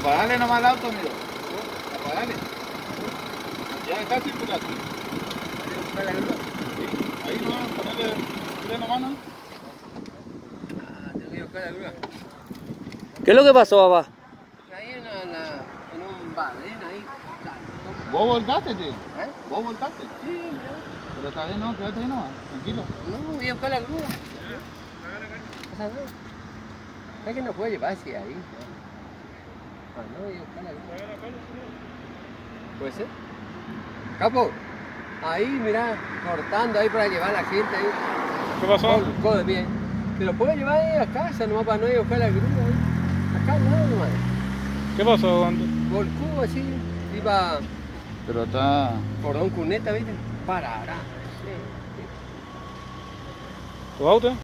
Apagale nomás el auto, amigo. Apagale. Ya está circulando. Ahí no, ponerle freno mano. Ah, tengo que buscar la grúa. ¿Qué es lo que pasó, papá? Ahí en, la, en, la- en un badén, ahí. ¿Vos voltaste, tío? ¿Eh? ¿Vos voltaste? Sí, Pero está bien, no, quédate ahí nomás, tranquilo. no, voy a buscar la grúa. Es que no puede llevarse ahí. Ah, no, voy a buscar la grúa. ¿Puede ser? Capo, ahí, mira, cortando ahí para llevar a la gente ahí. ¿Qué pasó? Con, con bien. Te lo puedo llevar ahí a casa nomás para no ir a buscar la grúa ahí. Acá no, nomás. ¿Qué pasó? Volcó así, iba Pero está... cordón cuneta, ¿viste? Parará. Sí, ¿Tu auto?